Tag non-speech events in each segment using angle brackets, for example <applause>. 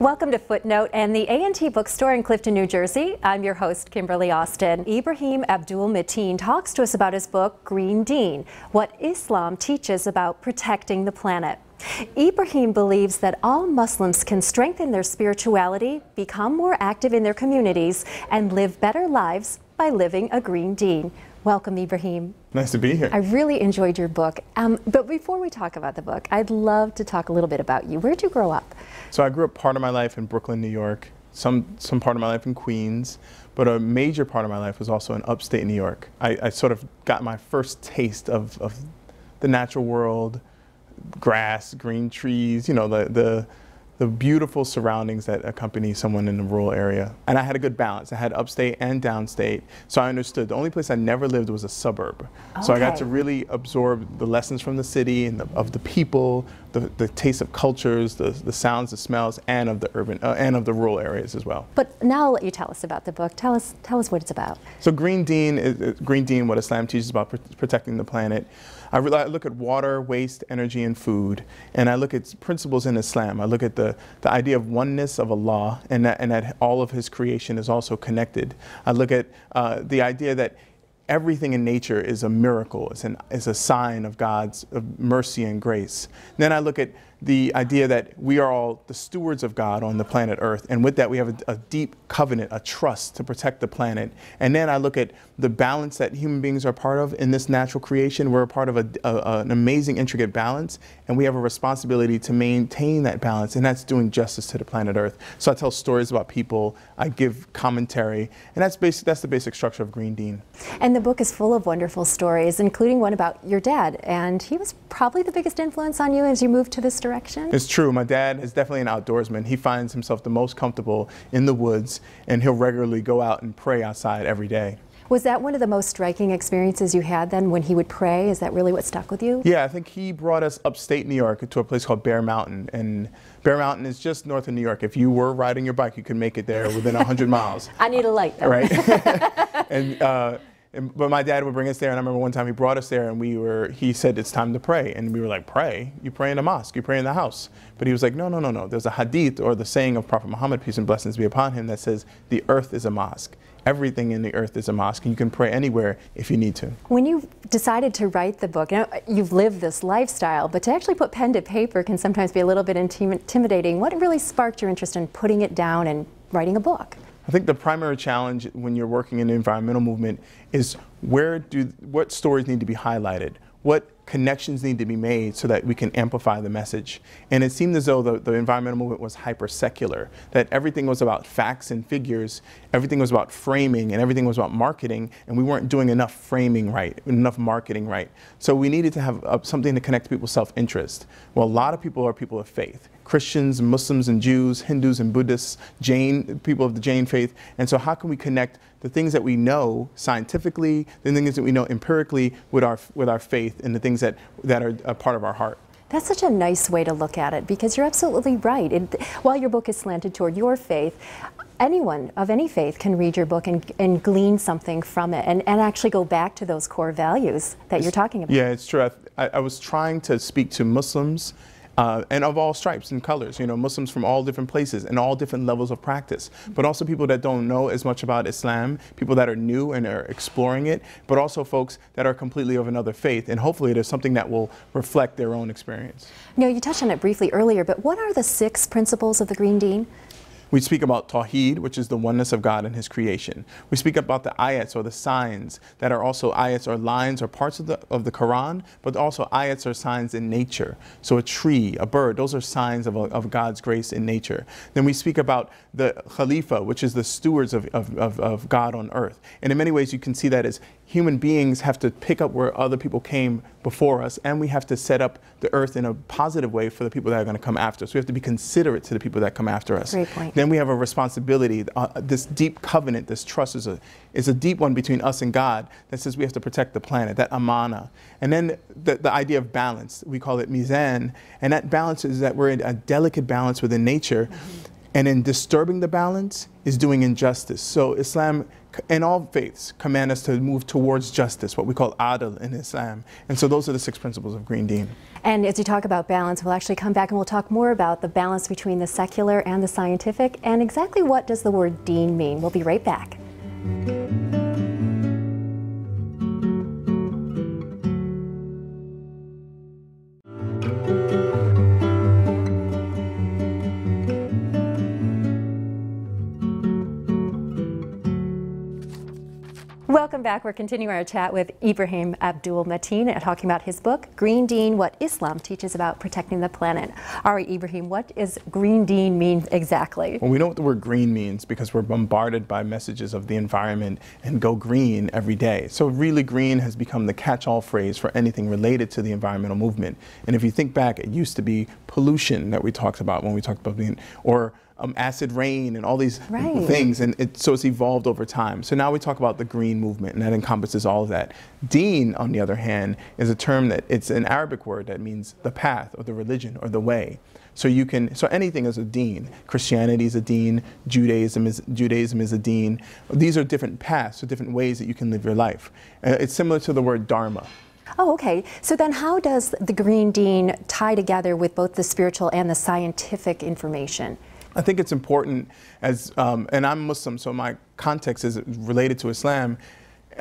Welcome to Footnote and the A&T Bookstore in Clifton, New Jersey. I'm your host, Kimberly Austin. Ibrahim Abdul-Matin talks to us about his book, Green Deen, What Islam Teaches About Protecting the Planet. Ibrahim believes that all Muslims can strengthen their spirituality, become more active in their communities, and live better lives by living a green deen. Welcome, Ibrahim. Nice to be here. I really enjoyed your book. Um, but before we talk about the book, I'd love to talk a little bit about you. Where'd you grow up? So I grew up part of my life in Brooklyn, New York, some, some part of my life in Queens, but a major part of my life was also in upstate New York. I, I sort of got my first taste of, of the natural world, grass, green trees, you know, the, the, the beautiful surroundings that accompany someone in a rural area. And I had a good balance. I had upstate and downstate. So I understood the only place I never lived was a suburb. Okay. So I got to really absorb the lessons from the city and the, of the people, the, the taste of cultures, the, the sounds, the smells, and of the urban uh, and of the rural areas as well. But now I'll let you tell us about the book. Tell us, tell us what it's about. So Green Deen, is, Green Deen, what Islam teaches about pr protecting the planet. I, I, look at water, waste, energy, and food, and I look at principles in Islam. I look at the, the idea of oneness of Allah, and that, and that all of His creation is also connected. I look at uh, the idea that everything in nature is a miracle, it's, an, it's a sign of God's of mercy and grace. And then I look at the idea that we are all the stewards of God on the planet Earth. And with that, we have a, a, deep covenant, a trust to protect the planet. And then I look at the balance that human beings are part of in this natural creation. We're a part of a, a, an amazing, intricate balance. And we have a responsibility to maintain that balance. And that's doing justice to the planet Earth. So I tell stories about people, I give commentary. And that's, basic, that's the basic structure of Green Deen. And the book is full of wonderful stories, including one about your dad. And he was probably the biggest influence on you as you moved to this direction? It's true. My dad is definitely an outdoorsman. He finds himself the most comfortable in the woods, and he'll regularly go out and pray outside every day. Was that one of the most striking experiences you had then when he would pray? Is that really what stuck with you? Yeah, I think he brought us upstate New York to a place called Bear Mountain. And Bear Mountain is just north of New York. If you were riding your bike, you could make it there within 100 miles. <laughs> I need a light, though. Right. <laughs> <laughs> and uh, and, but my dad would bring us there, and I remember one time he brought us there, and we were. He said it's time to pray, and we were like, "Pray? You pray in the mosque? You pray in the house?" But he was like, "No, no, no, no. There's a hadith or the saying of Prophet Muhammad, peace and blessings be upon him, that says the earth is a mosque. Everything in the earth is a mosque, and you can pray anywhere if you need to." When you decided to write the book, you know, you've lived this lifestyle, but to actually put pen to paper can sometimes be a little bit intimidating. What really sparked your interest in putting it down and writing a book? I think the primary challenge when you're working in the environmental movement is where do what stories need to be highlighted, what connections need to be made so that we can amplify the message. And it seemed as though the, the environmental movement was hyper secular, that everything was about facts and figures, everything was about framing, and everything was about marketing, and we weren't doing enough framing right, enough marketing right. So we needed to have uh, something to connect people's self interest. Well, a lot of people are people of faith. Christians, Muslims, and Jews, Hindus and Buddhists, Jain, people of the Jain faith. And so, how can we connect the things that we know scientifically, the things that we know empirically with our, with our faith, and the things that, that are a part of our heart? That's such a nice way to look at it because you're absolutely right. It, while your book is slanted toward your faith, anyone of any faith can read your book and, and glean something from it and, and actually go back to those core values that it's, you're talking about. Yeah, it's true. I, I was trying to speak to Muslims uh, and of all stripes and colors, you know, Muslims from all different places and all different levels of practice, but also people that don't know as much about Islam, people that are new and are exploring it, but also folks that are completely of another faith, and hopefully there's something that will reflect their own experience. You know, you touched on it briefly earlier, but what are the six principles of the Green Deen? We speak about Tawheed, which is the oneness of God and His creation. We speak about the ayats or the signs that are also ayats or lines or parts of the, of the Quran, but also ayats are signs in nature. So a tree, a bird, those are signs of, of God's grace in nature. Then we speak about the Khalifa, which is the stewards of, of, of, of God on earth. And in many ways, you can see that as human beings have to pick up where other people came before us, and we have to set up the earth in a positive way for the people that are going to come after us. We have to be considerate to the people that come after us. Great point. Then we have a responsibility. Uh, this deep covenant, this trust is a, is a deep one between us and God that says we have to protect the planet, that amana. And then the, the idea of balance, we call it mizan, and that balance is that we're in a delicate balance within nature. Mm -hmm. And in disturbing the balance is doing injustice. So Islam in all faiths command us to move towards justice, what we call adl in Islam. And so those are the six principles of Green Deen. And as you talk about balance, we'll actually come back and we'll talk more about the balance between the secular and the scientific and exactly what does the word deen mean. We'll be right back. Welcome back. We're continuing our chat with Ibrahim Abdul-Matin talking about his book, Green Deen What Islam Teaches About Protecting the Planet. Right, Ibrahim, what does Green Deen mean exactly? Well, we know what the word green means because we're bombarded by messages of the environment and go green every day. So, really, green has become the catch all phrase for anything related to the environmental movement. And if you think back, it used to be pollution that we talked about when we talked about being, or um, acid rain and all these right. things. And it, so it's evolved over time. So now we talk about the green movement, and that encompasses all of that. Deen, on the other hand, is a term that it's an Arabic word that means the path or the religion or the way. So you can so anything is a deen. Christianity is a deen. Judaism is Judaism is a deen. These are different paths or different ways that you can live your life. Uh, it's similar to the word dharma. Oh, okay. So then how does the Green Deen tie together with both the spiritual and the scientific information? I think it's important as, um, and I'm Muslim, so my context is related to Islam.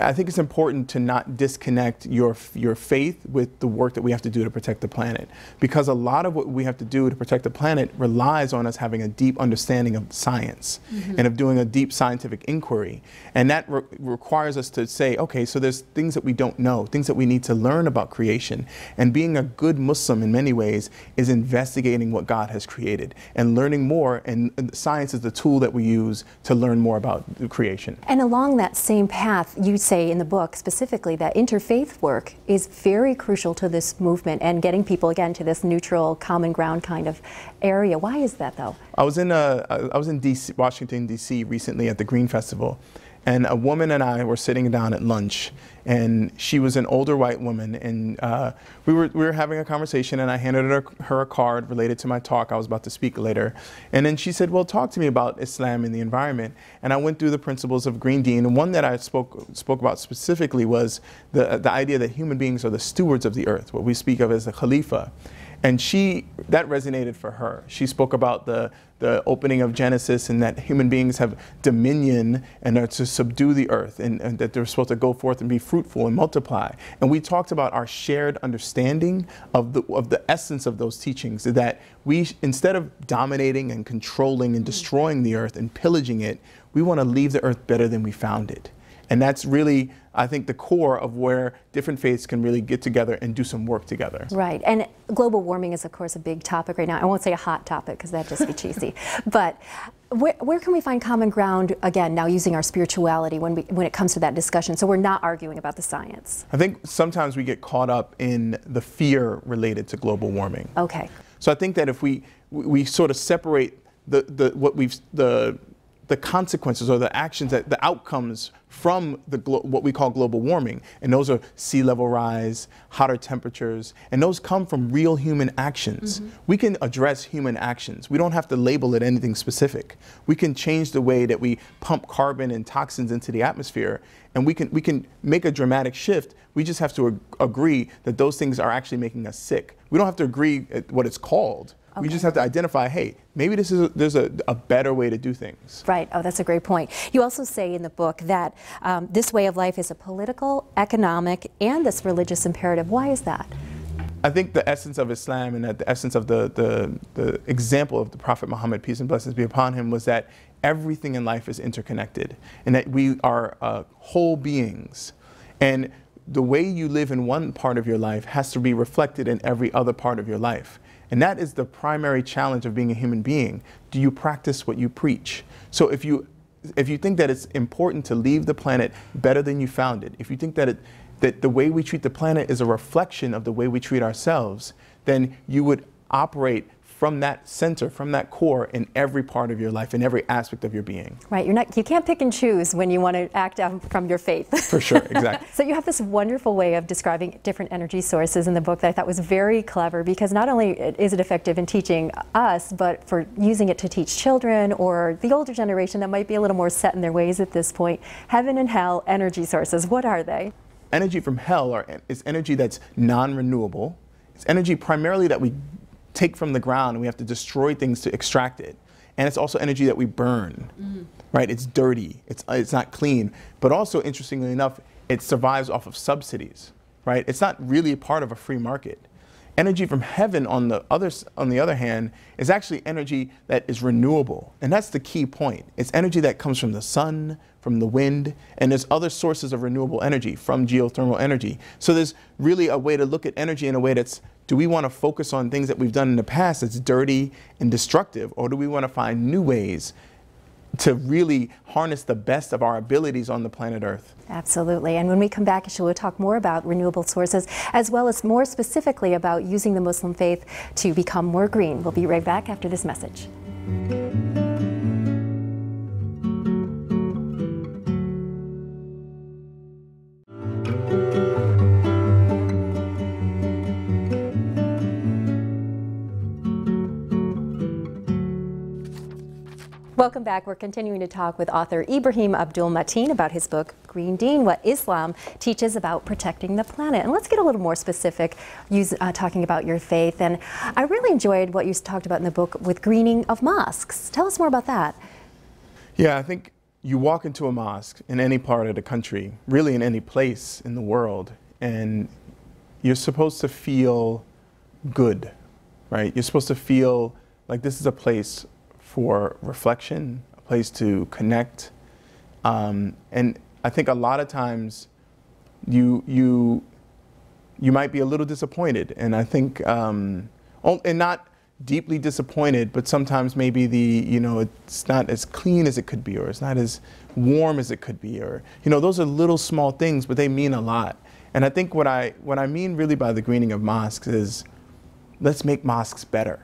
I think it's important to not disconnect your your faith with the work that we have to do to protect the planet, because a lot of what we have to do to protect the planet relies on us having a deep understanding of science mm-hmm. and of doing a deep scientific inquiry, and that re- requires us to say, okay, so there's things that we don't know, things that we need to learn about creation, and being a good Muslim in many ways is investigating what God has created and learning more, and, and science is the tool that we use to learn more about creation. And along that same path, you say in the book specifically that interfaith work is very crucial to this movement and getting people again to this neutral, common ground kind of area. Why is that though? I was in uh, I was in DC, Washington D.C. recently at the Green Festival, and a woman and I were sitting down at lunch, and she was an older white woman, and uh, we were we were having a conversation, and I handed her, her a card related to my talk I was about to speak later, and then she said, "Well, talk to me about Islam and the environment." And I went through the principles of Green Deen, and one that I spoke spoke about specifically was the the idea that human beings are the stewards of the earth, what we speak of as the Khalifa. And she, that resonated for her. She spoke about the, the opening of Genesis and that human beings have dominion and are to subdue the earth and, and, that they're supposed to go forth and be fruitful and multiply. And we talked about our shared understanding of the, of the essence of those teachings that we, instead of dominating and controlling and mm. destroying the earth and pillaging it, we want to leave the earth better than we found it. And that's really, I think, the core of where different faiths can really get together and do some work together. Right. And global warming is, of course, a big topic right now. I won't say a hot topic because that'd just be cheesy. <laughs> But where, where, can we find common ground, again, now using our spirituality when, we, when it comes to that discussion? So we're not arguing about the science. I think sometimes we get caught up in the fear related to global warming. Okay. So I think that if we, we sort of separate the, the, what we've, the, the consequences or the actions that the outcomes from the what we call global warming. And those are sea level rise hotter temperatures and those come from real human actions. Mm-hmm. we can address human actions. We don't have to label it anything specific. We can change the way that we pump carbon and toxins into the atmosphere and we can we can make a dramatic shift. We just have to ag- agree that those things are actually making us sick. We don't have to agree at what it's called Okay. We just have to identify, hey, maybe this is a, there's a, a, better way to do things. Right. Oh, that's a great point. You also say in the book that um, this way of life is a political, economic, and this religious imperative. Why is that? I think the essence of Islam and the essence of the, the, the example of the Prophet Muhammad, peace and blessings be upon him, was that everything in life is interconnected and that we are uh, whole beings. And the way you live in one part of your life has to be reflected in every other part of your life. And that is the primary challenge of being a human being. Do you practice what you preach? So if you if you think that it's important to leave the planet better than you found it, if you think that it that the way we treat the planet is a reflection of the way we treat ourselves, then you would operate from that center, from that core in every part of your life, in every aspect of your being. Right. You're not. You can't pick and choose when you want to act out from your faith. For sure. <laughs> Exactly. so you have this wonderful way of describing different energy sources in the book that I thought was very clever because not only is it effective in teaching us, but for using it to teach children or the older generation that might be a little more set in their ways at this point. Heaven and hell energy sources. What are they? Energy from hell are, is energy that's non-renewable. It's energy primarily that we take from the ground and we have to destroy things to extract it. And it's also energy that we burn, mm. right? It's dirty, it's, it's not clean. But also, interestingly enough, it survives off of subsidies, right? It's not really a part of a free market. Energy from heaven, on the, other, on the other hand, is actually energy that is renewable. And that's the key point. It's energy that comes from the sun, from the wind, and there's other sources of renewable energy from geothermal energy. So there's really a way to look at energy in a way that's do we want to focus on things that we've done in the past that's dirty and destructive, or do we want to find new ways to really harness the best of our abilities on the planet Earth. Absolutely. And when we come back, we'll talk more about renewable sources, as well as more specifically about using the Muslim faith to become more green. We'll be right back after this message. Welcome back. We're continuing to talk with author Ibrahim Abdul-Matin about his book, Green Deen, What Islam Teaches About Protecting the Planet. And let's get a little more specific, use, uh, talking about your faith. And I really enjoyed what you talked about in the book with greening of mosques. Tell us more about that. Yeah, I think you walk into a mosque in any part of the country, really in any place in the world, and you're supposed to feel good, right? You're supposed to feel like this is a place for reflection, a place to connect. Um, and I think a lot of times you, you, you might be a little disappointed. And I think, um, and not deeply disappointed, but sometimes maybe the, you know, it's not as clean as it could be, or it's not as warm as it could be, or, you know, those are little small things, but they mean a lot. And I think what I, what I mean really by the greening of mosques is let's make mosques better,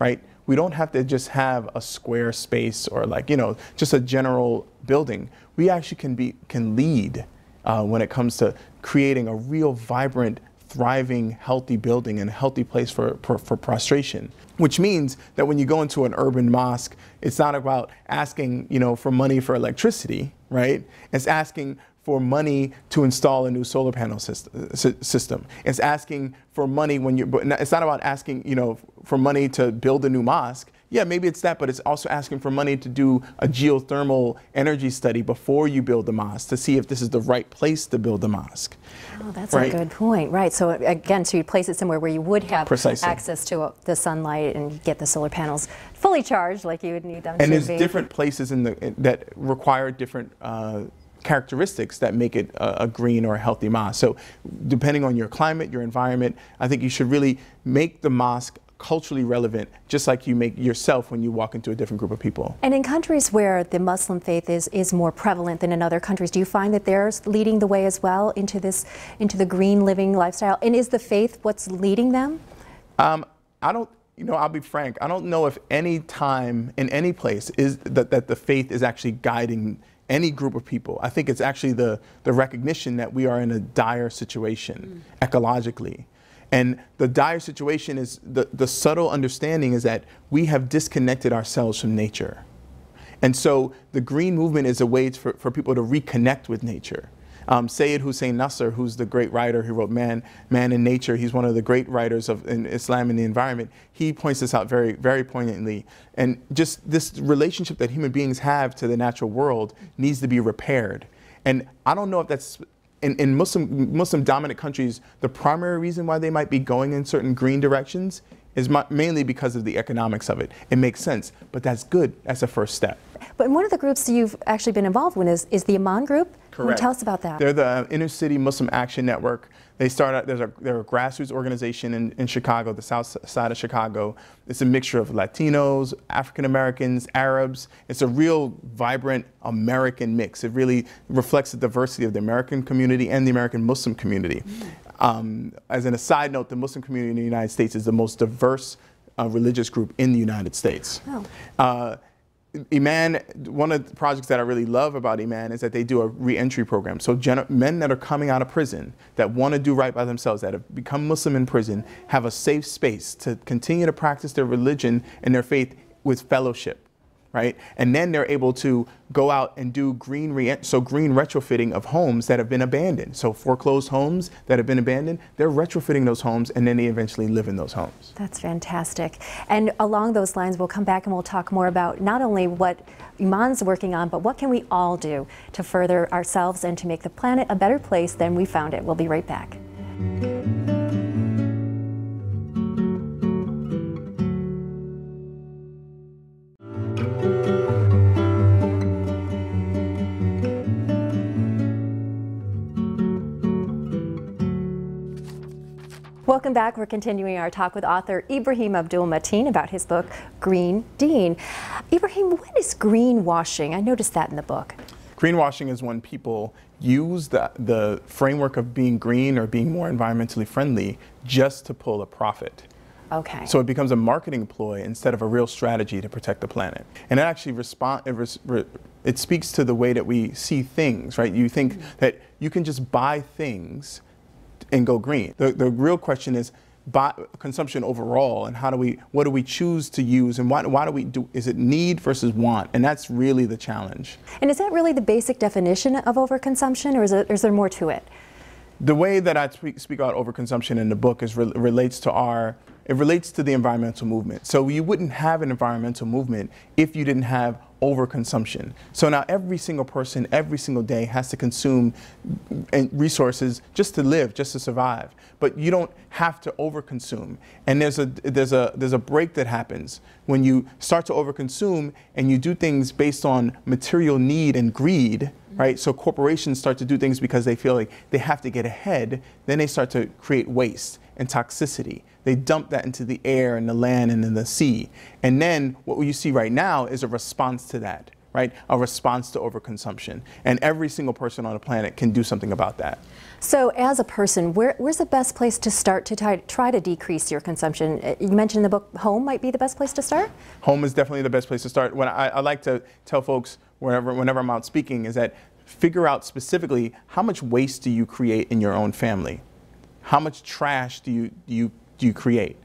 right? We don't have to just have a square space or like, you know, just a general building. We actually can be, can lead uh, when it comes to creating a real vibrant, thriving, healthy building and a healthy place for, for, for prostration. Which means that when you go into an urban mosque, it's not about asking, you know, for money for electricity, right? It's asking for money to install a new solar panel system. It's asking for money when you're, it's not about asking, you know, for money to build a new mosque. Yeah, maybe it's that, but it's also asking for money to do a geothermal energy study before you build the mosque to see if this is the right place to build the mosque. Oh, that's right? a good point. Right. So again, so you place it somewhere where you would have Precisely. access to uh, the sunlight and get the solar panels fully charged, like you would need them. And there's different places in the that require different. Uh, characteristics that make it a, a, green or a healthy mosque. So depending on your climate, your environment, I think you should really make the mosque culturally relevant, just like you make yourself when you walk into a different group of people. And in countries where the Muslim faith is, is more prevalent than in other countries, do you find that they're leading the way as well into this, into the green living lifestyle? And is the faith what's leading them? Um, I don't, you know, I'll be frank, I don't know if any time in any place is that, that the faith is actually guiding any group of people. I think it's actually the, the recognition that we are in a dire situation mm. ecologically. And the dire situation is the, the subtle understanding is that we have disconnected ourselves from nature. And so the green movement is a way for, for people to reconnect with nature. Um, Sayyid Hossein Nasr, who's the great writer who wrote Man, Man in Nature, he's one of the great writers of Islam and the environment. He points this out very, very poignantly. And just this relationship that human beings have to the natural world needs to be repaired. And I don't know if that's in, in Muslim, Muslim dominant countries, the primary reason why they might be going in certain green directions is mainly because of the economics of it. It makes sense, but that's good. That's a first step. But one of the groups you've actually been involved with is, is the IMAN Group. Correct. Tell us about that. They're the Inner City Muslim Action Network. They start out, there's a, they're a grassroots organization in, in Chicago, the south side of Chicago. It's a mixture of Latinos, African Americans, Arabs. It's a real vibrant American mix. It really reflects the diversity of the American community and the American Muslim community. Mm. Um, as an aside note, the Muslim community in the United States is the most diverse uh, religious group in the United States. Oh. Uh, IMAN, one of the projects that I really love about IMAN is that they do a reentry program. So men that are coming out of prison that want to do right by themselves, that have become Muslim in prison, have a safe space to continue to practice their religion and their faith with fellowship right? And then they're able to go out and do green re- so green retrofitting of homes that have been abandoned. So foreclosed homes that have been abandoned, they're retrofitting those homes and then they eventually live in those homes. That's fantastic. And along those lines, we'll come back and we'll talk more about not only what IMAN's working on, but what can we all do to further ourselves and to make the planet a better place than we found it. We'll be right back. Welcome back. We're continuing our talk with author Ibrahim Abdul-Matin about his book, Green Deen. Ibrahim, what is greenwashing? I noticed that in the book. Greenwashing is when people use the, the framework of being green or being more environmentally friendly just to pull a profit. Okay. So it becomes a marketing ploy instead of a real strategy to protect the planet. And it actually respond, it, res, re, it speaks to the way that we see things, right? You think mm -hmm. that you can just buy things and go green. The, the real question is consumption overall and how do we, what do we choose to use and why, why do we do, is it need versus want? And that's really the challenge. And is that really the basic definition of overconsumption or is, it, is there more to it? The way that I speak, speak about overconsumption in the book is re relates to our it relates to the environmental movement. So you wouldn't have an environmental movement if you didn't have overconsumption. So now every single person, every single day has to consume eh, resources just to live, just to survive. But you don't have to overconsume. And there's a, there's a, there's a break that happens when you start to overconsume and you do things based on material need and greed, right? So corporations start to do things because they feel like they have to get ahead. Then they start to create waste and toxicity. They dump that into the air and the land and in the sea. And then what you see right now is a response to that, right? A response to overconsumption. And every single person on the planet can do something about that. So as a person, where, where's the best place to start to try, try to decrease your consumption? Uh, you mentioned in the book home might be the best place to start? Home is definitely the best place to start. When I, I like to tell folks whenever, whenever I'm out speaking is that figure out specifically how much waste do you create in your own family? How much trash do you, do you, do you create?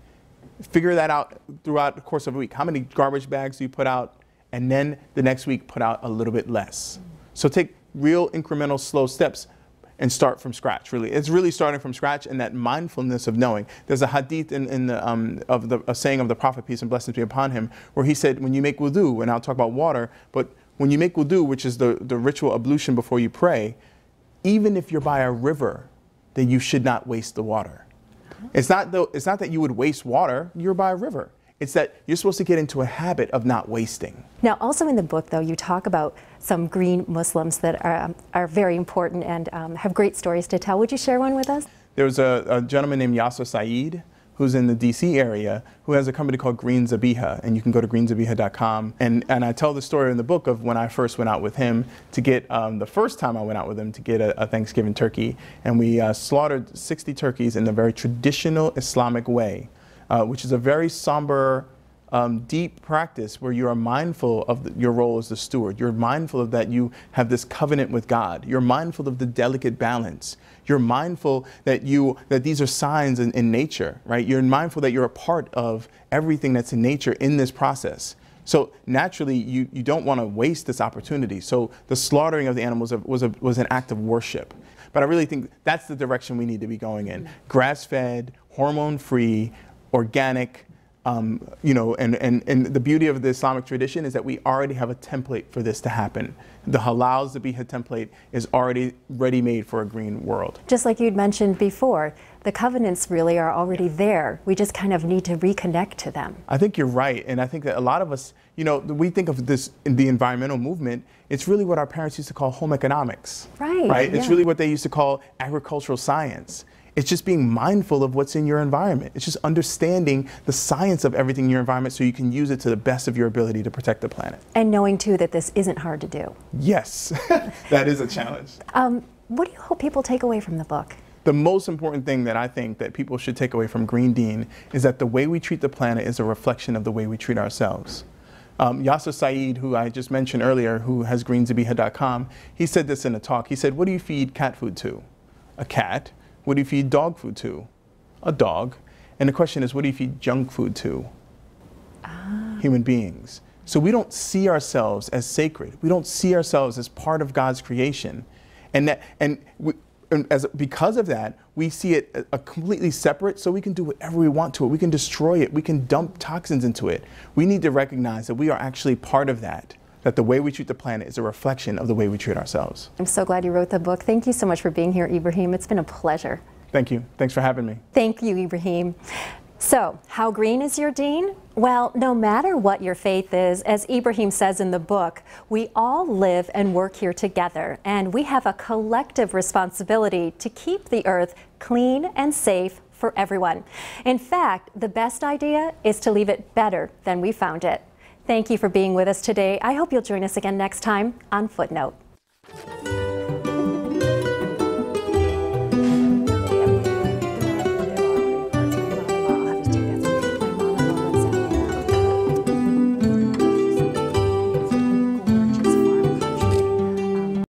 Figure that out throughout the course of a week. How many garbage bags do you put out? And then the next week, put out a little bit less. So take real incremental, slow steps and start from scratch, really. It's really starting from scratch and that mindfulness of knowing. There's a hadith in, in the, um, of the a saying of the Prophet, peace and blessings be upon him, where he said, when you make wudu, and I'll talk about water, but when you make wudu, which is the, the ritual ablution before you pray, even if you're by a river, then you should not waste the water. It's not, though, it's not that you would waste water, you're by a river. It's that you're supposed to get into a habit of not wasting. Now, also in the book, though, you talk about some green Muslims that are, um, are very important and um, have great stories to tell. Would you share one with us? There was a, a gentleman named Yasser Saeed who's in the DC area, who has a company called Green Zabiha, and you can go to greenzabiha.com. And, and I tell the story in the book of when I first went out with him to get, um, the first time I went out with him to get a, a Thanksgiving turkey, and we uh, slaughtered 60 turkeys in the very traditional Islamic way, uh, which is a very somber, um, deep practice where you are mindful of the, your role as the steward. You're mindful of that you have this covenant with God. You're mindful of the delicate balance. You're mindful that you that these are signs in, in nature, right? You're mindful that you're a part of everything that's in nature in this process. So naturally, you, you don't want to waste this opportunity. So the slaughtering of the animals was, a, was an act of worship. But I really think that's the direction we need to be going in. Grass-fed, hormone-free, organic, um, you know, and, and, and the beauty of the Islamic tradition is that we already have a template for this to happen. The halal zabiha template is already ready made for a green world. Just like you'd mentioned before, the covenants really are already there. We just kind of need to reconnect to them. I think you're right. And I think that a lot of us, you know, we think of this in the environmental movement, it's really what our parents used to call home economics. Right. Right? Yeah. It's really what they used to call agricultural science. It's just being mindful of what's in your environment. It's just understanding the science of everything in your environment so you can use it to the best of your ability to protect the planet. And knowing too that this isn't hard to do. Yes, <laughs> that is a challenge. Um, what do you hope people take away from the book? The most important thing that I think that people should take away from Green Deen is that the way we treat the planet is a reflection of the way we treat ourselves. Um, Yasser Saeed, who I just mentioned earlier, who has greenzabiha.com, he said this in a talk. He said, What do you feed cat food to? A cat. What do you feed dog food to? A dog. And the question is, what do you feed junk food to? Ah. Human beings. So we don't see ourselves as sacred. We don't see ourselves as part of God's creation. And, that, and, we, and as, because of that, we see it a, a completely separate, so we can do whatever we want to it. We can destroy it. We can dump toxins into it. We need to recognize that we are actually part of that that the way we treat the planet is a reflection of the way we treat ourselves. I'm so glad you wrote the book. Thank you so much for being here, Ibrahim. It's been a pleasure. Thank you. Thanks for having me. Thank you, Ibrahim. So, how green is your deen? Well, no matter what your faith is, as Ibrahim says in the book, we all live and work here together, and we have a collective responsibility to keep the earth clean and safe for everyone. In fact, the best idea is to leave it better than we found it. Thank you for being with us today. I hope you'll join us again next time on Footnote.